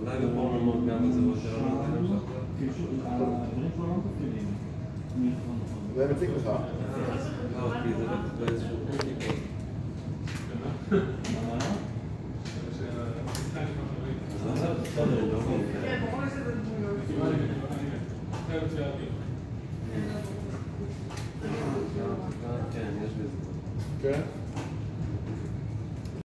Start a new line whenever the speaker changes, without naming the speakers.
אולי בפורום ללמוד גם את זה ראש נמשך.
כאילו, הדברים שלו לא מתפקידים.
זה מציג לך.
לא, כי זה לא לא באיזשהו טיפול. כן, יש בזה.
כן?